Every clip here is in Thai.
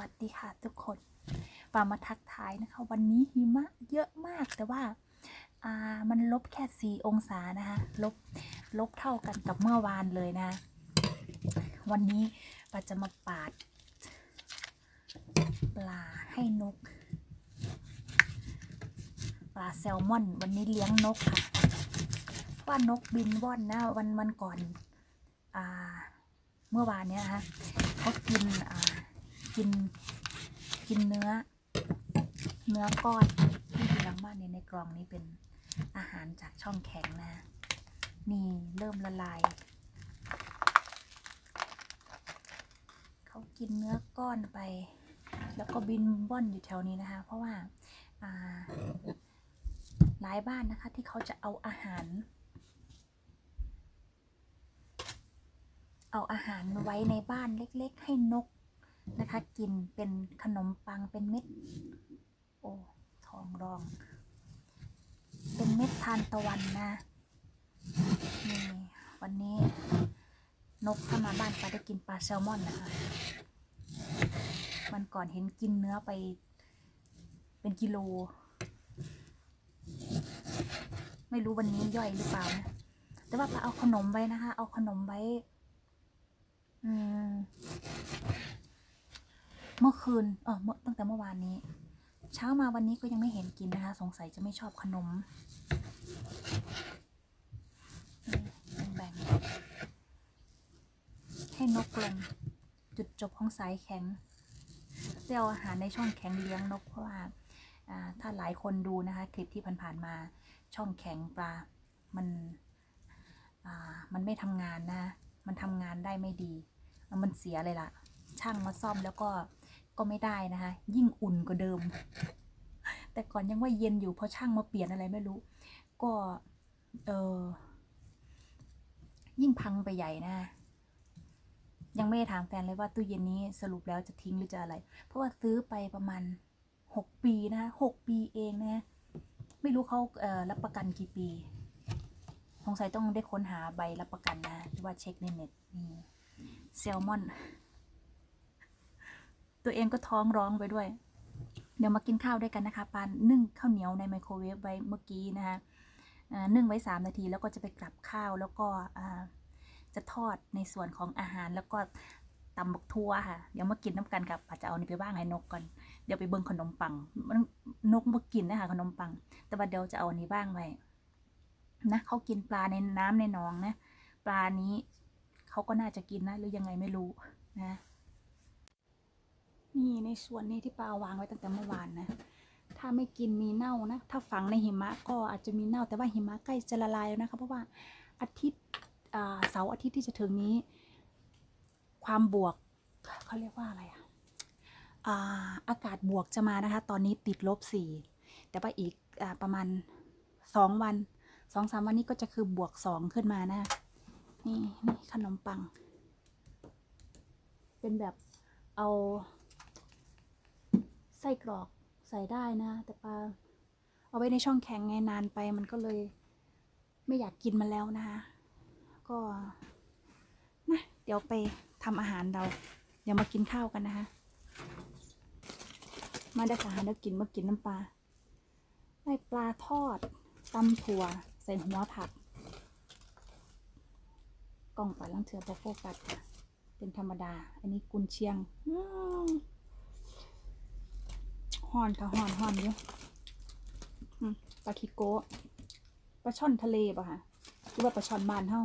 วัสดีค่ะทุกคนปามาทักทายนะคะ วันนี้หิมะเยอะมากแต่ว่าามันลบแค่สี่องศานะคะลบลบเท่ากันกับเมื่อวานเลยนะ วันนี้ปาจะมาปาดปลาให้นก ปลาแซลมอน วันนี้เลี้ยงนกค่ะว่านกบินว่อนนะวันวันก่อนอเมื่อวานเนี้ยนะคะเขากินอ่า กิน กินเนื้อ เนื้อก้อนที่อยู่หลังบ้านเนี่ยในกล่องนี้เป็นอาหารจากช่องแข็งนะ นี่เริ่มละลาย เขากินเนื้อก้อนไป แล้วก็บินว่อนอยู่แถวนี้นะคะ เพราะว่าอ่าหลายบ้านนะคะที่เขาจะเอาอาหาร เอาอาหารไว้ในบ้านเล็กๆ ให้นก นะคะ กินเป็นขนมปังเป็นเม็ด โอ้ทองรอง เป็นเม็ดทานตะวันนะนี่วันนี้นกเข้ามาบ้านปลาได้กินปลาแซลมอนนะคะวันก่อนเห็นกินเนื้อไปเป็นกิโล ไม่รู้วันนี้ย่อยหรือเปล่านะแต่ว่าปลาเอาขนมไว้นะคะ เอาขนมไว้ อืม เมื่อ คืนเออเมื่อตั้งแต่เมื่อวานนี้ เช้ามาวันนี้ก็ยังไม่เห็นกินนะคะ สงสัยจะไม่ชอบขนมแบ่งให้นกกลงจุดจบของสายแข็งได้เอาอาหารในช่องแข็งเลี้ยงนกเพราะว่าถ้าหลายคนดูนะคะ คลิปที่ผ่านๆมาช่องแข็งปลา มันมันไม่ทำงานนะ มันทำงานได้ไม่ดี มันเสียเลยล่ะ ช่างมาซ่อมแล้วก็ ก็ไม่ได้นะคะ ยิ่งอุ่นกว่าเดิม แต่ก่อนยังว่าเย็นอยู่เพราะช่างมาเปลี่ยนอะไรไม่รู้ ก็เออยิ่งพังไปใหญ่นะ ยังไม่ได้ถามแฟนเลยว่าตู้เย็นนี้สรุปแล้วจะทิ้งหรือจะอะไร เพราะว่าซื้อไปประมาณหกปีนะหกปีเองนะไม่รู้เขาเอ่อรับประกันกี่ปีสงสัยต้องได้ค้นหาใบรับประกันนะหรือว่าเช็คในเน็ตนี่แซลมอน ตัวเองก็ท้องร้องไปด้วย เดี๋ยวมากินข้าวด้วยกันนะคะปานนึ่งข้าวเหนียวในไมโครเวฟไว้เมื่อกี้นะคะนึ่งไว้ 3 นาทีแล้วก็จะไปกลับข้าวแล้วก็จะทอดในส่วนของอาหารแล้วก็ตำบักทั่วค่ะ เดี๋ยวมากินน้ำกันกับอาจจะเอานี่ไปบ้างให้นกก่อน เดี๋ยวไปเบิ่งขนมปังมันนกมากินนะคะขนมปัง แต่ว่าเดี๋ยวจะเอาอันนี้บ้างไว้นะเขากินปลาในน้ำในหนองนะ ปลานี้เขาก็น่าจะกินนะ หรือยังไงไม่รู้นะ นี่ในส่วนนี้ที่ปลาวางไว้ตั้งแต่เมื่อวานนะ ถ้าไม่กินมีเน่านะ ถ้าฝังในหิมะก็อาจจะมีเน่า แต่ว่าหิมะใกล้จะละลายแล้วนะคะ เพราะว่าอาทิตย์เสาร์อาทิตย์ที่จะถึงนี้ ความบวกเขาเรียกว่าอะไรอะอาอากาศบวกจะมานะคะ ตอนนี้ติดลบสี่แต่ว่าอีกอประมาณสองวันสองสามวันนี้ก็จะคือบวกสองขึ้นมานะ นี่นี่ขนมปัง เป็นแบบเอา ไส้กรอกใส่ได้นะ แต่ปลาเอาไว้ในช่องแข็งไงนานไปมันก็เลย ไม่อยากกินมันแล้วนะคะก็นะเดี๋ยวไปทำอาหารเรา เดี๋ยวมากินข้าวกันนะคะ มาได้ค่ะเดี๋ยวกินมากินน้ำปลาได้ปลาทอดตำถั่วใส่หัวผัก กล้องปลาลังเถือพอโฟกัสเป็นธรรมดา อันนี้กุนเชียงอื ห่อนค่ะห่อนห่อนอยู่อืมปลาคิโกะปลาช่อนทะเลป่ะคะหรือว่าปลาช่อนบานเฮา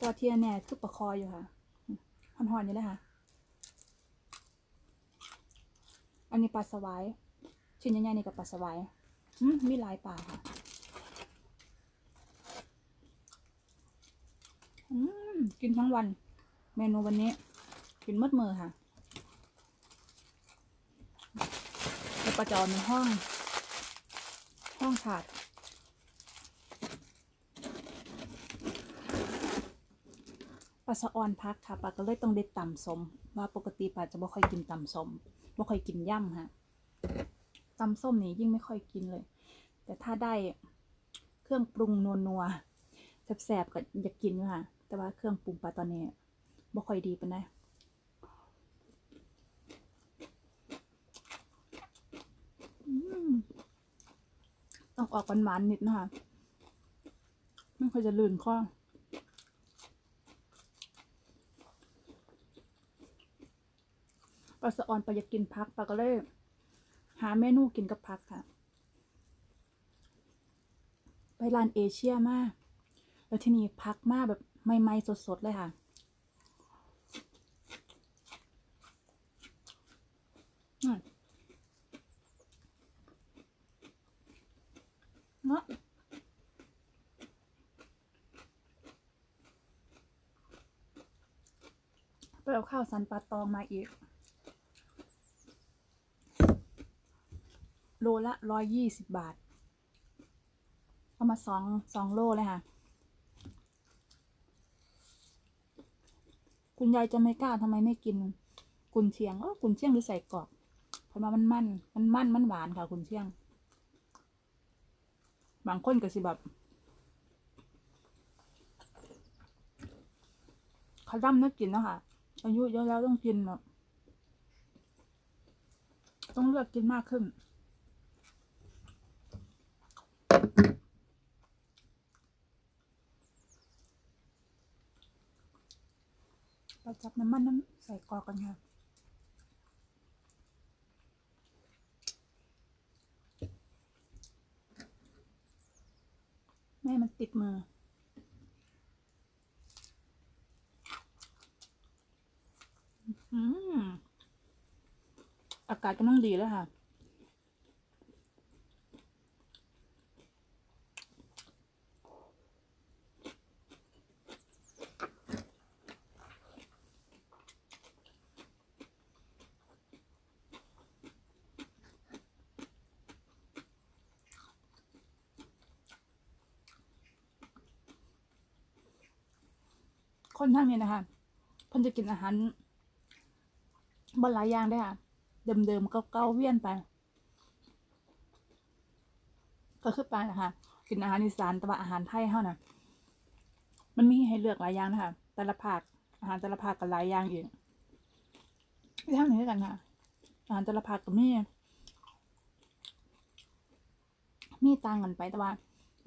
ตัวเทียนเนี่ยคือปลาคออยู่ค่ะห่อนห่อนอยู่เลยค่ะ อันนี้ปลาสวายชิ้นใหญ่ๆนี่กับปลาสวายอืมมีหลายปลาค่ะอืมกินทั้งวัน เมนูวันนี้ กินมืดมือค่ะ แล้วก็จอาในห้อง ห้องถาดปลาสะออนพักค่ะปลาก็เลยต้องได้ต่ำสม ว่าปกติปลาจะไม่ค่อยกินต่ำสมไม่ค่อยกินย่ำฮะตำส้มนี่ยิ่งไม่ค่อยกินเลย แต่ถ้าได้เครื่องปรุงนัวๆแสบๆก็อยากกินอยู่ค่ะ แต่ว่าเครื่องปรุงปลาตอนนี้บ่ค่อยดีปานใดอืม ต้องออกหวานๆนิดนะคะไม่ค่อยจะลื่นคอปลาสะออนปลาอยากกินพักปลาก็เลยหาเมนูกินกับพักค่ะ ไปร้านเอเชียมาก แล้วที่นี่พักมากแบบใหม่ๆสดๆเลยค่ะ อืมเนาะไปเอาวสันปลาตองมาอีก โลละร้อยยี่สิบบาท เอามาสองสองโลเลยค่ะ คุณยายจะไม่กล้าทำไมไม่กิน กุนเชียงเออกุนเชียงหรือใส่กรอกเพราะว่ามันมันมันมันมันหวานค่ะกุนเชียง บางคนก็สิแบบเขาดำน่ากินแล้วค่ะ อายุเยอะแล้วต้องกินแบบต้องเลือกกินมากขึ้นเราจับน้ำมันน้ำใส่กอกันค่ะแม่มันติดม อากาศกำลังดีแล้วค่ะ คนทางนี้นะคะเพิ่นจะกินอาหารบนหลายอย่างได้ค่ะ เดิมๆเก่าๆเวียนไป ก็คือไปนะคะกินอาหารอีสานแต่ว่าอาหารไทยเท่าน่ะมันมีให้เลือกหลายอย่างนะคะแต่ละภาคอาหารแต่ละภาคก็หลายอย่างอีกที่ทางนี้กันค่ะอาหารแต่ละภาคก็มีมีต่างกันไปแต่ว่า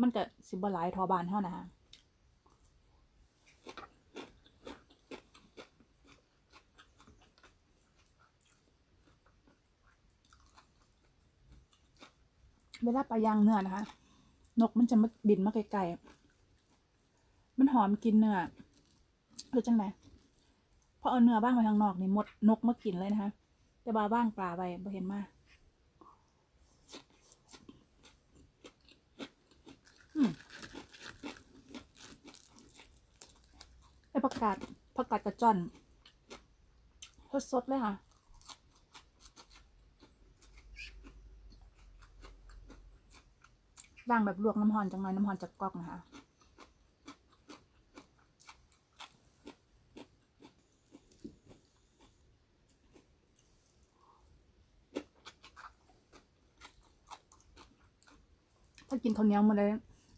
มันก็สิบหลายทอบานเท่านะคะ เวลาปลาย่างเนื้อนะคะ นกมันจะมาบินมาไกลๆ มันหอมกินเนื้อหรือจังไงพอเอาเนื้อบ้างไปทางนอกนี่หมดนกมากินเลยนะคะ แต่บาบ้างปลาไปบ่เห็นมาอืมไอผักกาดผักกาดกระจ่อนสดๆเลยค่ะ ล้างแบบลวกน้ำหอนจังหน่อยน้ำหอนจากก๊อกนะคะถ้ากินข้าวเหนียวมาเลย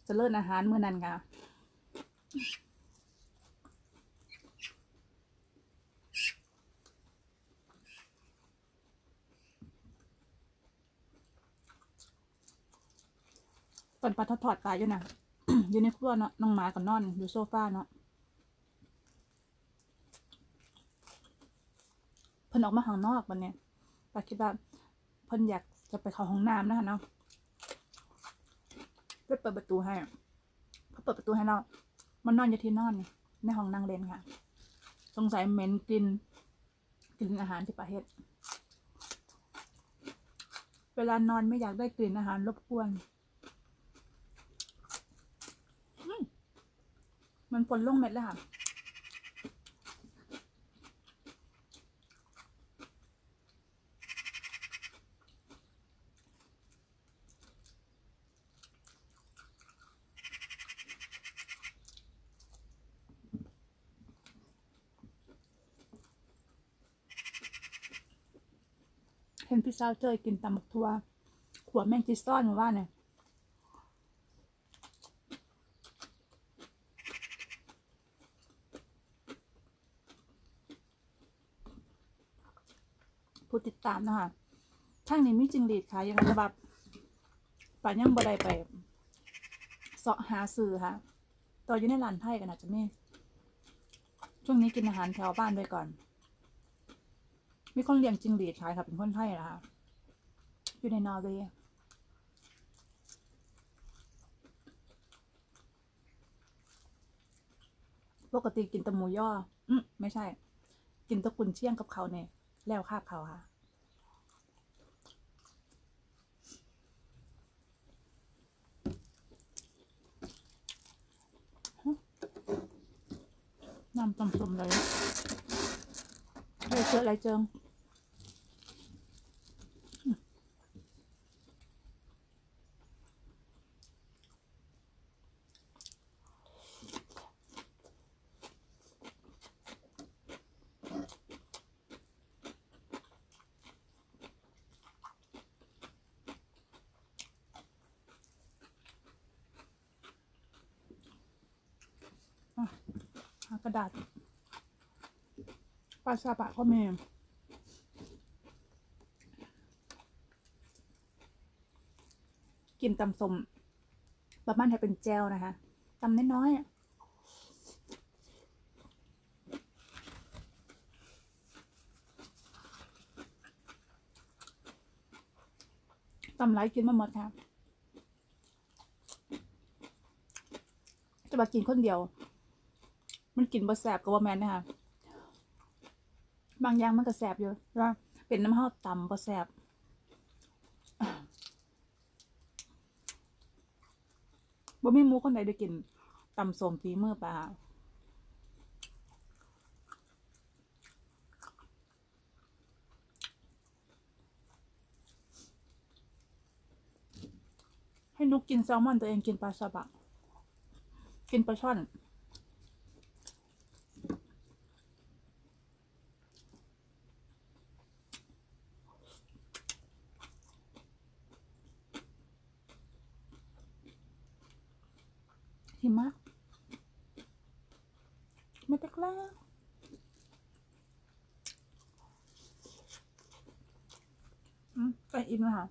จะเลิศอาหารเมื่อนั้นค่ะ ตอนปลาทอดทอดปลาอยู่นะอยู่ในครัวเนาะน้องหมากับนอนอยู่โซฟาเนาะเพิ่นออกมาข้างนอกวันเนี้ยปลาคิดว่าเพิ่นอยากจะไปเข้าห้องน้ำนะคะเนาะก็เปิดประตูให้เขาเปิดประตูให้เรามันนอนอยู่ที่นอนในห้องนั่งเล่นค่ะ สงสัยเหม็นกลินกลิ่นอาหารที่ประเทศเวลานอนไม่อยากได้กลิ่นอาหารรบกวน มันฝนลงเม็ดแล้วค่ะ เห็นพี่สาวเจยกินตำบักทัว ขวแมงจีซ่อนมาว่าเนี่ย อ ผู้ ตามนะคะทางนี้มีจิงหรีดขายยังไงแบบป่านยังบ่ได้ไปเสาะหาซื้อค่ะต่ออยู่ในร้านไทยกันอาจจะไม่ช่วงนี้กินอาหารแถวบ้านไปก่อน มีคนเลี้ยงจิงหรีดขายค่ะเป็นคนไทยนะคะอยู่ในนอร์เวย์ปกติกินตะหมูย่ออืมไม่ใช่ กินตะกุนเชียงกับเขาเนี่ยแล้วคาบเขาค่ะ น้ำต้มๆเลยเฮ้ยเจออะไรเจิงอืมหา กระดาษปลาซาบะก็มีกินตำสมประมาณให้เป็นแจวนะคะตำน้อยๆอะตำไรกินมาหมดค่ะจะมากินคนเดียว มันกินบะแสบกับว่าแมนนะคะบางอย่างมันก็แสบอยู่ว่าเป็นน้ำห้าต่ำบะแสบบ่มีมูคนใดได้กินตำสมฝีมือปลาให้นุกกินแซลมอนตัวเองกินปลาซาบะกินปลาช่อน หิมะไม่ตะกล้าอืมไปอิ่มแล้วค่ะ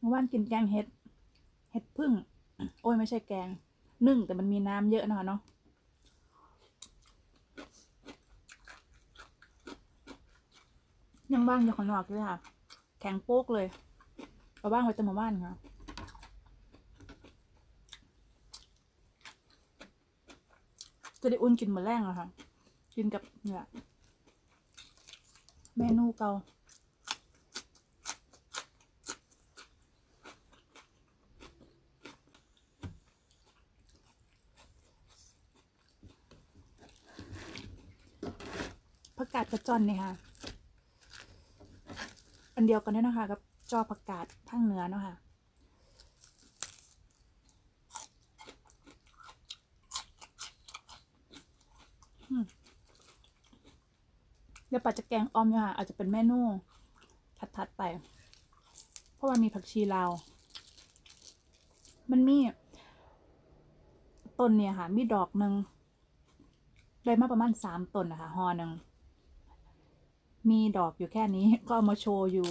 มื่อวานกินแกงเห็ด เห็ดพึ่ง โอ้ยไม่ใช่แกง นึ่งแต่มันมีน้ำเยอะหน่อยเนาะ ยังว่างอยู่ข้างนอกด้วยค่ะ แข็งโป๊กเลยเอาว่างไว้แต่หมบ้านค่ะจะได้อุ่นกินเหมือนแรงอะค่ะ กินกับเนี่ยเมนูเกาผักกาดกระจอนเนี่ยค่ะ เดียวกันด้วยนะคะกับจอผักกาดทั้งเนื้อเนาะค่ะเดี๋ยวปัดจะแกงออมเนี่ยค่ะ อาจจะเป็นเมนูถัดๆไป เพราะว่ามีผักชีลาว มันมีต้นเนี่ยค่ะ มีดอกหนึ่งได้มาประมาณสามต้นนะคะหอหนึ่ง มีดอกอยู่แค่นี้ก็เอามาโชว์อยู่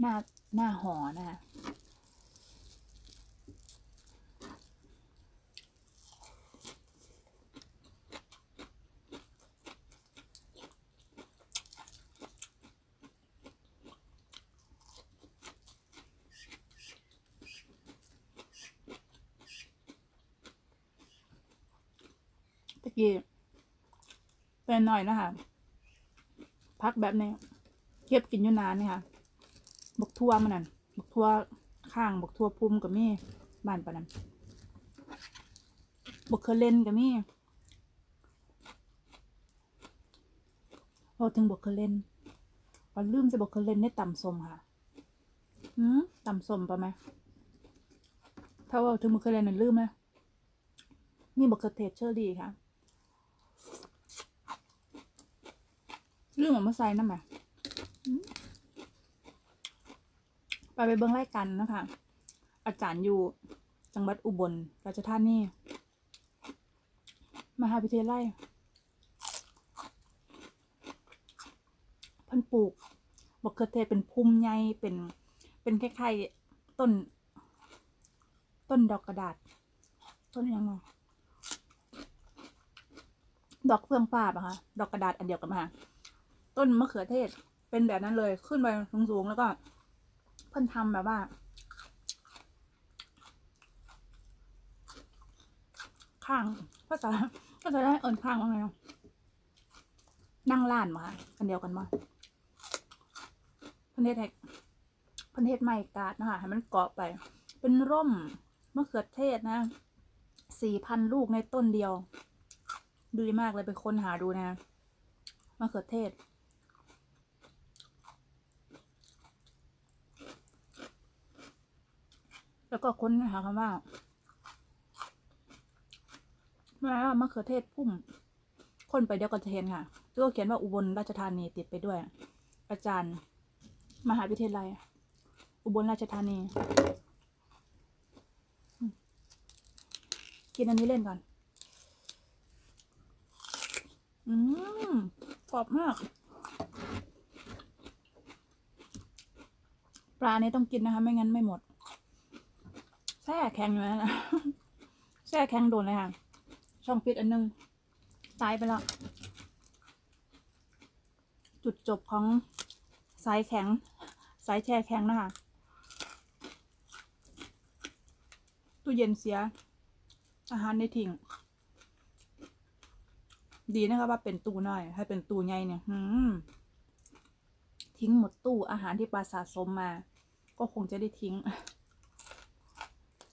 หน้าหน้าหอนะคะตะกี้เป็นหน่อยนะคะ พักแบบนี้เก็บกินอยู่นานเนี่ยค่ะบกทั่วมันนั่นบกทั่วข้างบกทั่วพุ่มกับมี่บ้านปะนั้นบกเคยเล่นกับมี่พอถึงบกเคยเล่นพอลืมจะบกเคยเล่นได้ต่ำสมค่ะอืมต่ำสมปะไหมถ้าว่าถึงบกเคยเล่นนั่นลืมไหมมีบกเคยเทศเชอรี่ค่ะ เรื่องของมาใส่นั่นไหมไปไปเบิ้งไล่กันนะคะ อาจารย์อยู่จังหวัดอุบลราชธานีมหาวิทยาลัยเพิ่นปลูกบกเขือเทศเป็นพุ่มใหญ่เป็น เป็นคล้ายๆต้น ต้นดอกกระดาษ ต้นยังไงดอกเฟื่องฟ้าปะคะ ดอกกระดาษอันเดียวกันมา ต้นมะเขือเทศ เป็นแบบนั้นเลยขึ้นไปสูงๆแล้วก็ เพิ่นทำแบบว่า ข้างภาษาภาษาได้เอินข้างว่าไงอะนั่งล้านมาอันเดียวกันมาพันเทศแหกเพันเทศไม้กาดนะคะให้มันเกาะไป เป็นร่มมะเขือเทศนะสี่พันลูกในต้นเดียวดีมากเลยไปค้นหาดูนะมะเขือเทศ แล้วก็ค้นหาคำว่าเมื่อมะเขือเทศพุ่มคนไปเดียวก็จะเห็นค่ะแล้วก็เขียนว่าอุบลราชธานีติดไปด้วย อาจารย์ มหาวิทยาลัย อุบลราชธานี กินอันนี้เล่นก่อน อืมกรอบมาก ปลานี้ต้องกินนะคะ ไม่งั้นไม่หมด แช่แข็งอยู่นะแช่แข็งโดนเลยค่ะ ช่องปิดอันนึง ตายไปแล้ว จุดจบของสายแข็ง สายแช่แข็งนะคะ ตู้เย็นเสีย อาหารได้ทิ้ง ดีนะคะว่าเป็นตู้น้อย ถ้าเป็นตู้ใหญ่เนี่ยทิ้งหมดตู้อาหารที่ปลาสะสมมา ก็คงจะได้ทิ้ง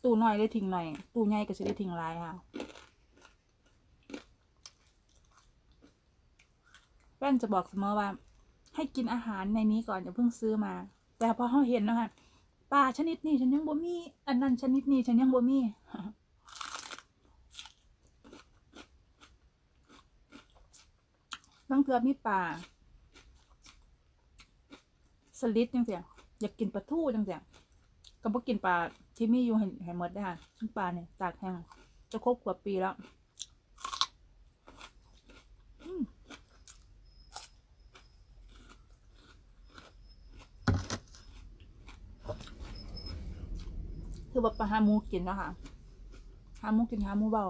ตู้น้อยได้ทิ้งหน่อย ตู้ใหญ่ก็จะได้ทิ้งลายค่ะแป้นจะบอกเสมอว่า ให้กินอาหารในนี้ก่อนอย่าเพิ่งซื้อมา แต่พอเขาเห็นนะคะปลาชนิดนี้ฉันยังบ่มี อันนั้นชนิดนี้ฉันยังบ่มีบางเทือมีปลาสลิดจังเสียอยากกินปลาทูจังเสียก็บ่กินปลาที่มีอยู่ให้ให้หมดได้ค่ะชิ้นปลาเนี่ยตากแห้งจะครบกว่าปีแล้วคือแบบปลาหามูกินนะค่ะหามูกินหามูเบา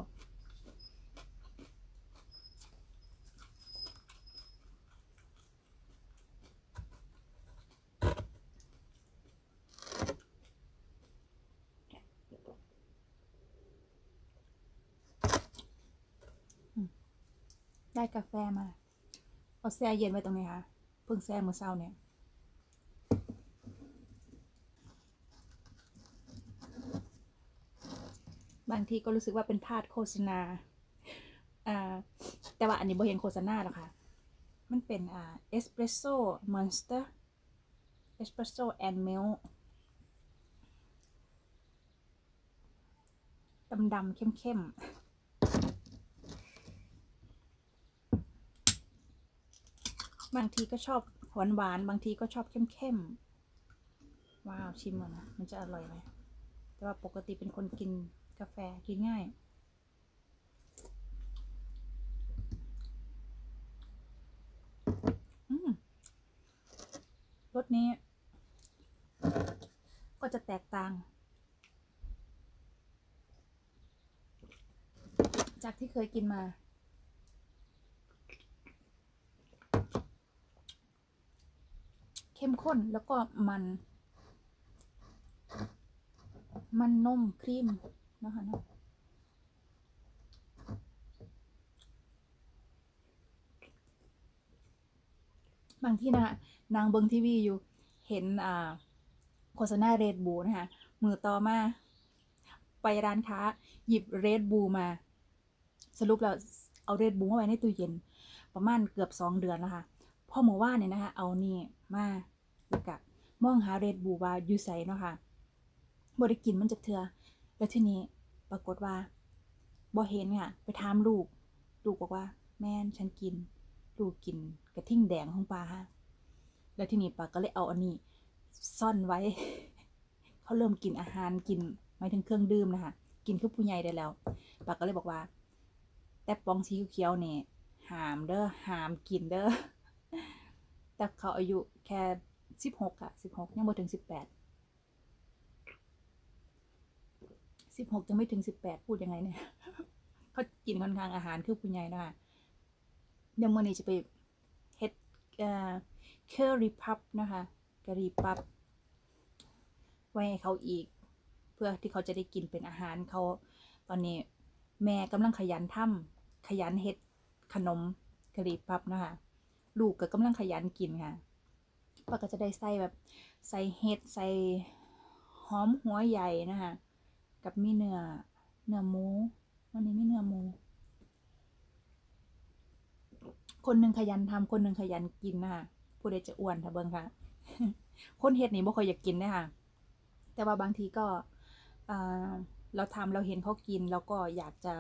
ได้กาแฟมา เอาแช่เย็นไว้ตรงนี้ค่ะ เพิ่งแช่เมื่อเช้าเนี่ยบางทีก็รู้สึกว่าเป็นทาสโฆษณา อ่า แต่ว่าอันนี้บ่เห็นโฆษณาหรอกค่ะ มันเป็นอ่าเอสเปรสโซ่ Monster Espresso and Milkดำๆเข้มๆ บางทีก็ชอบหวานหวานบางทีก็ชอบเข้มๆว้าวชิมก่อนนะมันจะอร่อยไหมแต่ว่าปกติเป็นคนกินกาแฟกินง่ายอืมรสนี้ ก็จะแตกต่าง จากที่เคยกินมา เข้มข้นแล้วก็มัน มันนมครีมนะคะเนาะบางที่นะคะนางเบิงทีวีอยู่เห็นอ่าโฆษณาเรดบูนะคะมือต่อมา ไปร้านค้า หยิบเรดบูมา สรุปแล้วเอาเรดบูมาไว้ในตู้เย็น ประมาณเกือบสองเดือนแล้วค่ะพ่อหมูว่านเนี่ยนะคะเอานี่มา แล้วก็มองหาเรดบูว่าอยู่ใสเนาะค่ะบ่ได้กินมันจะเถื่อแล้วทีนี้ปรากฏว่าบ่เห็นค่ะ ไปถามลูก ลูกบอกว่า แม่นฉันกิน ลูกกินกระทิ่งแดงของปลาฮะแล้วทีนี้ปาก็เลยเอาอันนี้ซ่อนไว้ เขาเริ่มกินอาหารกินหมายถึงเครื่องดื่มนะคะ กินคือผู้ใหญ่ได้แล้วปาก็เลยบอกว่า แต่ปองสีเขียวเนี่ยห้ามเด้อห้ามกินเด้อแต่เขาอายุแค่ สิบหกอะสิบหกยังไม่ถึงสิบแปดสิบหกจะไม่ถึงสิบแปดพูดยังไงเนี่ยเขากินค่อนข้างอาหารคือผู้ใหญ่นะคะเดี๋ยวมื่อนี้จะไปเฮ็ดเอ่อคอรี่พับนะคะกะหรี่พับ ไว้ให้เขาอีก เพื่อที่เขาจะได้กินเป็นอาหารเขาตอนนี้แม่กำลังขยันทำขยันเฮ็ดขนมกะหรี่ปั๊บนะคะลูกก็กำลังขยันกินค่ะ ป้าก็จะได้ใส่แบบใส่เห็ดใส่หอมหัวใหญ่นะคะกับมีเนื้อเนื้อหมูวันนี้มีเนื้อหมู คนหนึ่งขยันทำคนหนึ่งขยันกินนะคะผู้ใดจะอ้วนถ้าเบิ่งค่ะ คนเฮ็ดนี่บ่ค่อยอยากกินนะคะแต่ว่าบางทีก็เราทำเราเห็นเขากินเราก็อยากจะ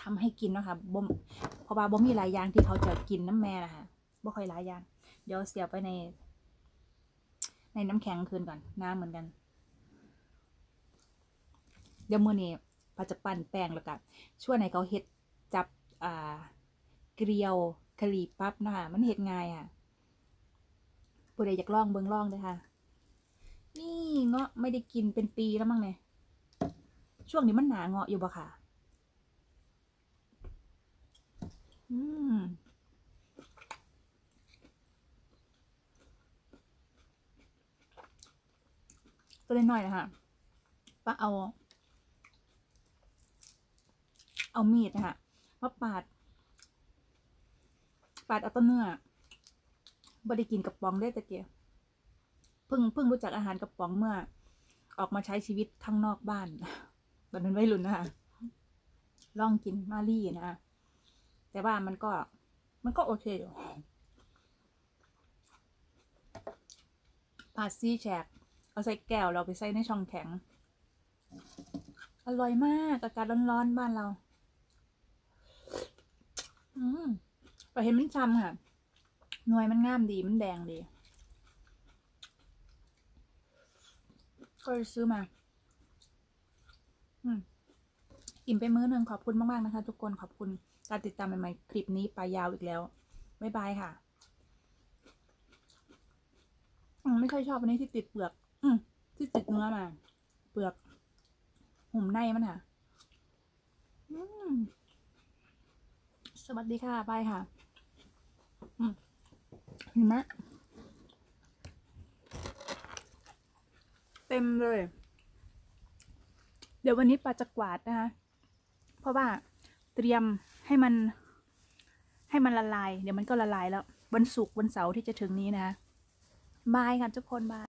ทำให้กินเนาะค่ะบ่มเพราะว่าบ่มีหลายอย่างที่เขาจะกินน้ำแม่นะคะบ่ค่อยหลายอย่าง เดี๋ยวเสียบไปใน ในน้ำแข็งคืนก่อนน้ำเหมือนกัน เดี๋ยวมือนี้ปาจะปั่นแป้งแล้วก็ช่วยให้เขาเฮ็ดจับอ่าเกลียวกะหรี่ปั๊บนะคะมันเฮ็ดง่ายค่ะผู้ใดอยากลองเบิ่งลองเด้อค่ะ นี่เงาะไม่ได้กินเป็นปีแล้วมั้งเนี่ยช่วงนี้มันหนาเงาะอยู่ปะค่ะ อืม ตัวเล็กน้อยนะคะป้าเอา เอามีดนะคะมาปาด ปาดเอาต้นเนื้อบไดิกินกับปองได้ตะเกียบเพิ่งเพิ่งรู้จักอาหารกระป๋องเมื่อ ออกมาใช้ชีวิตข้างนอกบ้านตอนนั้นวัยรุ่นนะคะลองกินมาลี่นะคะแต่ว่ามันก็ มันก็โอเคอยู่ผัดซี่แฉก เอาใส่แก้วเราไปใส่ในช่องแข็ง อร่อยมากอากาศร้อนๆบ้านเรา อืมไปเห็นมันชำค่ะหน่วยมันงามดีมันแดงดี ก็เลยซื้อมา อืมอิ่มไปมื้อหนึ่งขอบคุณมาก ๆ นะคะ ทุกคนขอบคุณการติดตามใหม่ ๆ คลิปนี้ไปยาวอีกแล้ว บ๊ายบายค่ะ ไม่ค่อยชอบอันนี้ที่ติดเปลือก อืมที่ติดเนื้อมา เปลือกหุ่มในมันค่ะอืมสวัสดีค่ะบายค่ะ อืมเห็นไหมเต็มเลย เดี๋ยววันนี้ปาจะกวาดนะคะ เพราะว่าเตรียมให้มัน ให้มันละลาย เดี๋ยวมันก็ละลายแล้ว วันศุกร์วันเสาร์ที่จะถึงนี้นะคะบายค่ะทุกคนบาย